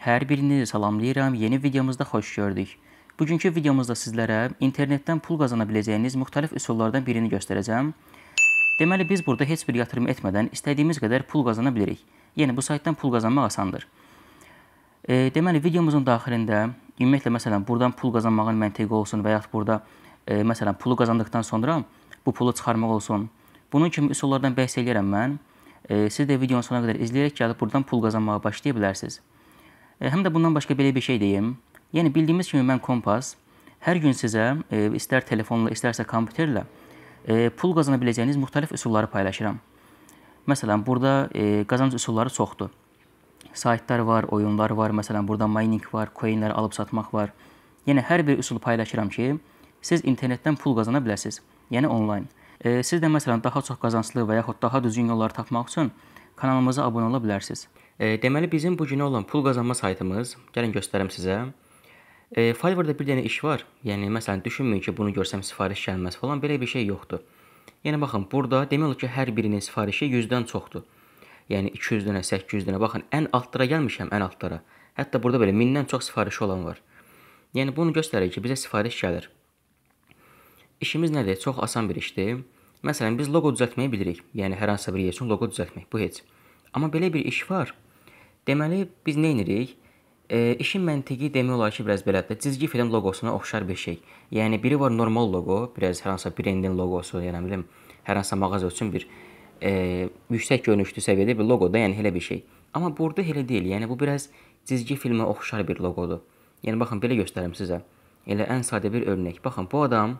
Hər birinizi salamlayıram. Yeni videomuzda xoş gördük. Bugünkü videomuzda sizlərə internetdən pul qazana biləcəyiniz müxtəlif üsullardan birini göstərəcəm. Deməli biz burada heç bir yatırım etmədən istədiyimiz qədər pul qazana bilirik. Yəni bu saytdan pul qazanmaq asandır. E, deməli videomuzun daxilində ümumiyyətlə məsələn burdan pul qazanmağın məntiqi olsun və yaxud burada e, məsələn pulu qazandıqdan sonra bu pulu çıxarmaq olsun. Bunun kimi üsullardan bəhs edirəm mən. E, siz də videonun sonuna qədər izləyərək gəlib buradan pul qazanmağa başlaya bilərsiniz. E, həm də bundan başqa belə bir şey deyim. Yəni bildiyimiz kimi mən Kompas hər gün sizə e, istər telefonla, istərsə kompüterlə e, pul qazana biləcəyiniz müxtəlif üsulları paylaşıram. Məsələn, burada qazanc üsulları çoxdur. Saytlar var, oyunlar var, məsələn, burada mining var, coinləri alıb satmaq var. Yəni hər bir üsulu paylaşıram ki, siz internetdən pul qazana biləsiniz. Yəni onlayn. Siz də məsələn daha çox qazanclı və yaxud daha düzgün yolları tapmaq üçün kanalımıza abunə ola bilərsiniz. E, deməli bizim bu günə olan pul qazanma saytımız, gəlin göstərim sizə. E, Fiverr-da bir dənə iş var. Yəni məsələn düşünməyin ki, bunu görsəm sifariş gəlməz falan, belə bir şey yoxdur. Yəni baxın, burada demək olar ki, hər birinin sifarişi 100-dən çoxdur. Yəni 200 dənə, 800 dənə. Baxın, ən altlara gəlmişəm, ən altlara. Hətta burada belə 1000-dən çox sifarişi olan var. Yəni bunu göstərir ki, bizə sifariş gəlir. İşimiz nədir? Çox asan bir işdir. Məsələn, biz loqo düzəltməyi bilirik. Yəni hər hansısa bir yer üçün loqo düzəltmək. Bu heç. Amma belə bir iş var. Deməli biz nə edirik? E, işin məntiqi demək olar ki, biraz belədir. Cizgi film loqosuna oxşar bir şey. Yəni biri var normal loqo, biraz hər hansısa brendin loqosu, yəni bilim, hər hansısa mağaza üçün bir e, yüksək görünüşlü səviyyədə bir loqo da, yəni elə bir şey. Amma burada elə deyil. Yəni bu biraz cizgi filmə oxşar bir loqodur. Yəni baxın belə göstərim sizə. Elə ən sadə bir örnək. Baxın bu adam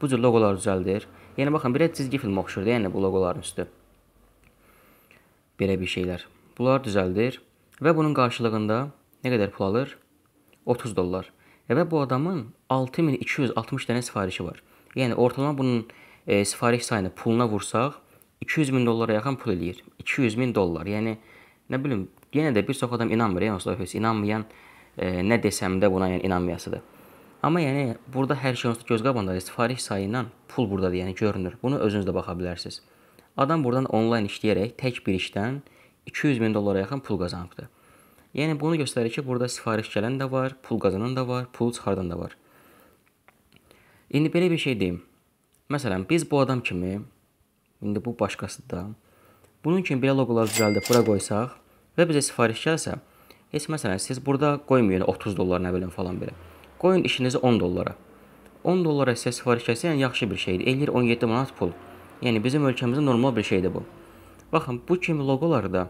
bu cür loqolar düzəldir. Yəni baxın biraz cizgi filmə oxşur da, yəni bu loqoların üstü. Belə bir şeylər. Bunlar düzəldir. Və bunun qarşılığında nə qədər pul alır? 30 dollar. Və bu adamın 6260 dənə sifarişi var. Yəni ortalama bunun e, sifariş sayını puluna vursaq 200 min dollara yaxın pul eləyir. 200 min dollar. Yəni nə bilim, yenə də bir çox adam inanmır, yəni onsuz da inanmayan e, nə desəm də buna yəni inanmayasıdır. Amma yəni burada hər şey onsuz göz qabağındadır. Sifariş sayı ilə pul burdadır, yəni görünür. Bunu özünüz də baxa bilərsiniz. Adam buradan onlayn işləyərək tək bir işdən 200 min dollara yaxın pul qazanıbdır. Yəni bunu göstərir ki, burada sifariş gələn də var, pul qazanan da var, pul çıxardan da var. İndi belə bir şey deyim. Məsələn, biz bu adam kimi, indi bu başqası da, bunun kimi belə loqolar düzəldib bura qoysaq və bizə sifariş gəlsə, heç məsələn siz burada qoymayın 30 dollar nə bilim falan belə. Qoyun işinizi 10 dollara. 10 dollara sizə sifariş gəlsə, yəni yaxşı bir şeydir. Eləyir 17 manat pul. Yəni bizim ölkəmizdə normal bir şeydir bu. Baxın, bu kimi loqoları da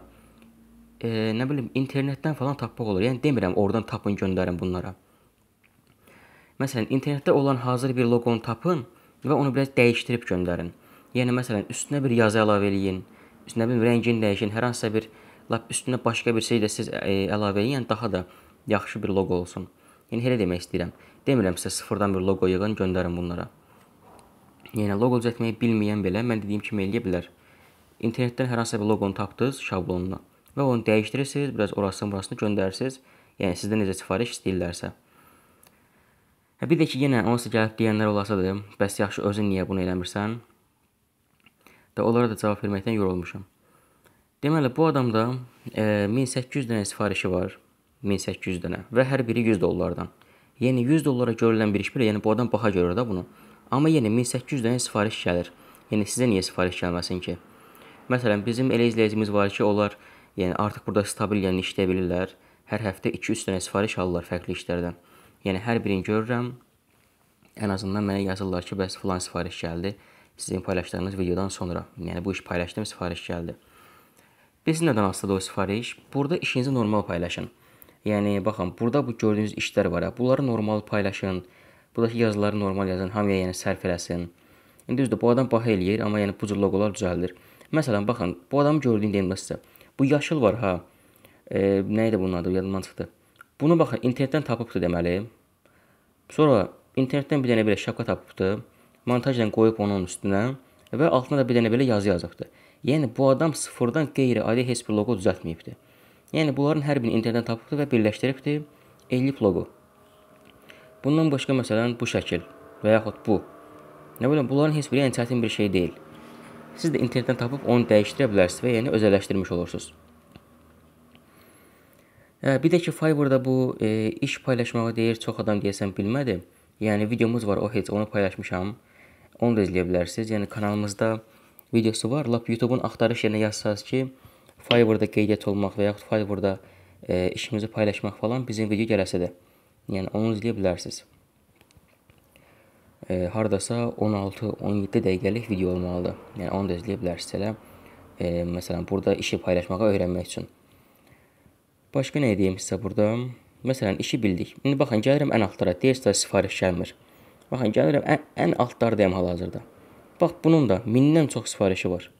e, nə bilim internetdən falan tapmaq olur. Yəni demirəm oradan tapın, göndərin bunlara. Məsələn, internetdə olan hazır bir loqonu tapın və onu biraz dəyişdirib göndərin. Yəni məsələn, üstünə bir yazı əlavə eləyin, üstünə bir rəngini dəyişin, hər hansısa bir lap üstünə başqa bir şey də siz e, əlavə eləyin, yəni daha da yaxşı bir loqo olsun. Yəni elə demək istəyirəm. Demirəm sizə sıfırdan bir loqo yığın, göndərin bunlara. Yəni loqo düzəltməyi bilməyən belə mən dediyim kimi eləyə bilər. İnternetdən hər hansı bir loqonu tapdınız şablonuna və onu dəyişdirirsiniz, biraz orasını, burasını göndərirsiniz. Yəni sizdən necə sifariş istəyirlərsə. Hə bir də ki, yenə onsuz gəlib deyənlər olasadır, bəs yaxşı özün niyə bunu eləmirsən? Və onlara da cavab verməkdən yorulmuşam. Deməli, bu adamda e, 1800 dənə sifarişi var. 1800 dənə və hər biri 100 dollardan. Yəni 100 dollara görülən bir iş belə, yəni bu adam baha görür də bunu. Amma yenə 1800 dənə sifariş gəlir. Yəni sizə niyə sifariş gəlməsin ki? Məsələn, bizim elə izləyicimiz var ki, onlar yəni artıq burada stabil yəni işləyə bilirlər. Hər həftə 2-3 dənə sifariş alırlar fərqli işlərdən. Yəni hər birini görürəm. Ən azından mənə yazırlar ki, bəs filan sifariş gəldi. Sizin paylaşdığınız videodan sonra. Yəni bu iş paylaşdım, sifariş gəldi. Biz nədən asılıdır o sifariş? Burada işinizi normal paylaşın. Yəni baxın, burada bu gördüyünüz işlər var. Bunları normal paylaşın. Buradakı yazıları normal yazın, hamıya yəni sərf eləsin. İndi düzdür, bu adam baha eləyir, amma yəni bu cür loqolar düzəldir. Məsələn, baxın, bu adamı gördüyüm deyim sizə. Bu yaşıl var ha. E, nə idi bunun adı? Yadımdan çıxdı. Bunu baxın, internetdən tapıbdı deməli. Sonra internetdən bir dənə belə şapka tapıbdı. Montajla qoyub onun üstünə və altına da bir dənə belə yazı yazıbdı. Yəni bu adam sıfırdan qeyri-adi heç bir loqo düzəltməyibdi. Yəni bunların hər birini internetdən tapıbdı və birləşdiribdi, eləyib loqo. Bundan başqa məsələn bu şəkil və yaxud bu. Nə bilim, bunların heç biri yəni çətin bir şey deyil. Siz də internetdən tapıb onu dəyişdirə bilərsiniz və yəni özəlləşdirmiş olursunuz. Hə, bir də ki, Fiverr-da bu e, iş paylaşmağı deyir, çox adam deyəsən bilmədi. Yəni videomuz var, o heç onu paylaşmışam. Onu da izləyə bilərsiniz. Yəni kanalımızda videosu var. Lap YouTube-un axtarış yerinə yazsaz ki, Fiverr-da qeydiyyat olmaq və yaxud Fiverr-da e, işimizi paylaşmaq falan bizim video gələsidir. Yəni onu izləyə bilərsiniz. E, hardasa 16-17 dəqiqəlik video olmalıdır. Yəni onu da izləyə bilərsiniz elə. E, məsələn, burada işi paylaşmağı öyrənmək üçün. Başqa nə deyim sizə burada? Məsələn, işi bildik. İndi baxın, gəlirəm ən altlara. Deyirsiniz sifariş gəlmir. Baxın, gəlirəm ən, ən altlardayam hal-hazırda. Bax, bunun da 1000-dən çox sifarişi var.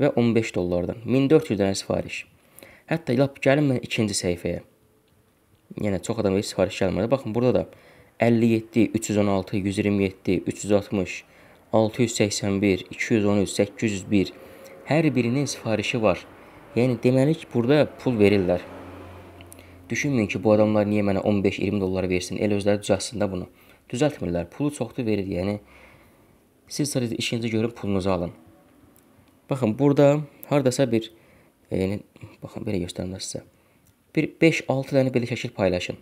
Və 15 dollardan. 1400 dənə sifariş. Hətta lap gəlim mən ikinci səhifəyə. Yəni çox adam heç sifariş gəlmir. Baxın, burada da 57, 316, 127, 360, 681, 213, 801 hər birinin sifarişi var. Yəni deməli ki, burada pul verirlər. Düşünməyin ki, bu adamlar niyə mənə 15-20 dollar versin? El özləri düzəltsin də bunu. Düzəltmirlər. Pulu çoxdur verir. Yəni siz sadəcə işinizi görüb pulunuzu alın. Baxın, burada hardasa bir yəni baxın belə göstərim sizə. Bir 5-6 dənə belə şəkil paylaşın.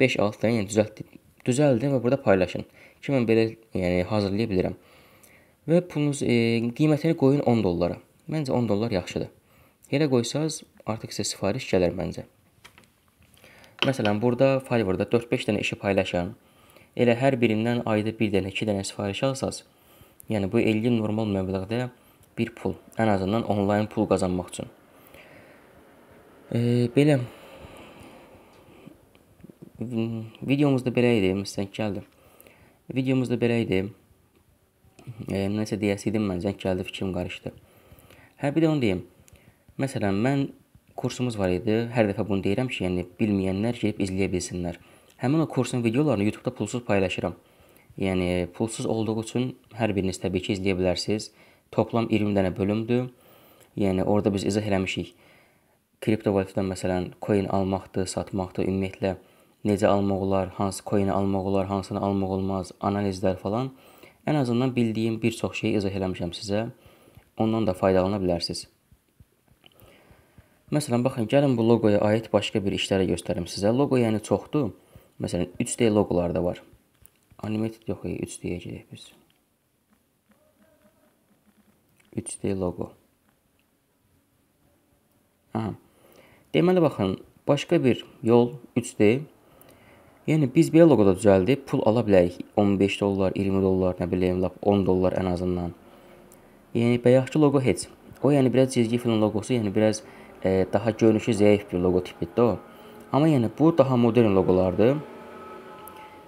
5-6 dənə yəni düzəltdim. Düzəldin və burada paylaşın. Ki mən belə yəni hazırlaya bilirəm. Və pulunuz e, qiymətini qoyun 10 dollara. Məncə 10 dollar yaxşıdır. Yerə qoysaz artıq sizə sifariş gələr məncə. Məsələn, burada Fiverr-da 4-5 dənə işi paylaşan, elə hər birindən ayda 1 dənə, 2 dənə sifariş alsaz, yəni bu 50 normal məbləğdə bir pul, ən azından onlayn pul qazanmaq üçün. E, belə videomuzda belə idi, məsələn gəldi. Videomuzda belə idi. E, nəsə deyəsi idim mən, zəng gəldi, fikrim qarışdı. Hə, bir də onu deyim. Məsələn, mən kursumuz var idi. Hər dəfə bunu deyirəm ki, yəni bilməyənlər gəlib izləyə bilsinlər. Həmin o kursun videolarını YouTube-da pulsuz paylaşıram. Yəni pulsuz olduğu üçün hər biriniz təbii ki, izləyə bilərsiniz. Toplam 20 dənə bölümdür. Yəni orada biz izah eləmişik. Kriptovalyutadan məsələn coin almaqdır, satmaqdır, ümumiyyətlə necə almaq olar, hansı coin almaq olar, hansını almaq olmaz, analizlər falan. Ən azından bildiyim bir çox şeyi izah eləmişəm sizə. Ondan da faydalana bilərsiniz. Məsələn, baxın, gəlin bu loqoya aid başqa bir işləri göstərim sizə. Loqo yəni çoxdur. Məsələn, 3D loqolar da var. Animated yox, 3D deyəcəyik biz. 3D loqo. Aha. Deməli, baxın, başqa bir yol 3D. Yəni, biz belə loqoda düzəldib pul ala bilərik. 15 dollar, 20 dollar, nə biləyim, lap 10 dollar ən azından. Yəni, bayaqki loqo heç. O, yəni, biraz cizgi film loqosu, yəni, biraz e, daha görünüşü zəif bir loqo tipidir o. Amma yəni bu daha modern loqolardır.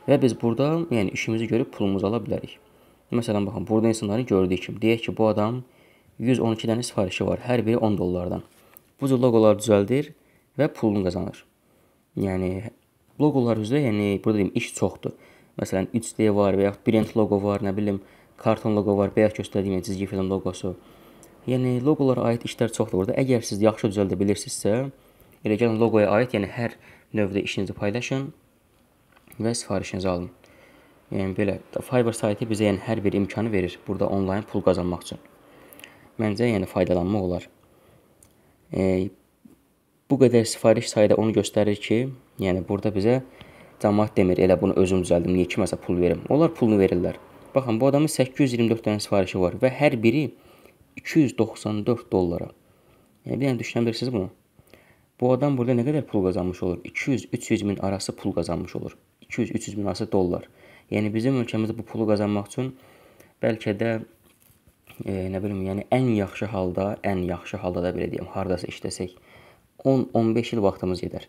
Və biz burada yəni işimizi görüb pulumuzu ala bilərik. Məsələn baxın, burada insanların gördüyü kimi deyək ki, bu adam 112 dənə sifarişi var, hər biri 10 dollardan. Bu cür loqolar düzəldir və pulunu qazanır. Yəni loqolar üzrə, yəni burada deyim iş çoxdur. Məsələn 3D var və yaxud brend loqo var, nə bilim karton loqo var, bayaq göstərdiyim yəni, cizgi film loqosu. Yəni loqolara aid işlər çoxdur burada. Əgər siz yaxşı düzəldə bilirsinizsə, elə gəlin loqoya aid, yəni hər növdə işinizi paylaşın və sifarişinizi alın. Yəni belə Fiverr saytı bizə yəni hər bir imkanı verir burada onlayn pul qazanmaq üçün. Məncə yəni faydalanmaq olar. E, bu qədər sifariş sayda onu göstərir ki, yəni burada bizə cəmaət demir, elə bunu özüm düzəldim, niyə kiməsə pul verim? Onlar pulunu verirlər. Baxın, bu adamın 824 dənə sifarişi var və hər biri 294 dollara. Yəni bir dənə düşünə bilirsiniz bunu? Bu adam burada nə qədər pul qazanmış olur? 200-300 min arası pul qazanmış olur. 200-300 min arası dollar. Yəni bizim ölkəmizdə bu pulu qazanmaq üçün bəlkə də e, nə bilim, yəni ən yaxşı halda, ən yaxşı halda da belə deyim, hardasa işləsək 10-15 il vaxtımız gedər.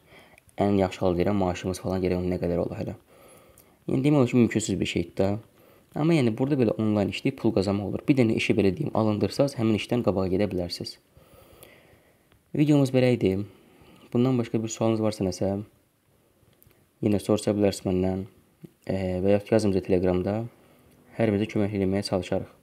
Ən yaxşı halda deyirəm, maaşımız falan gedər nə qədər olar hələ. Yəni demək olar ki, mümkünsüz bir şeydir də. Amma yəni burada belə onlayn işləyib pul qazanmaq olur. Bir dənə işi belə deyim, alındırsaz həmin işdən qabağa gedə bilərsiniz. Videomuz belə idi. Bundan başqa bir sualınız varsa nəsə, yenə soruşa bilərsiniz məndən e, və ya yazın bizə Telegramda. Hər birinizə kömək etməyə çalışarıq.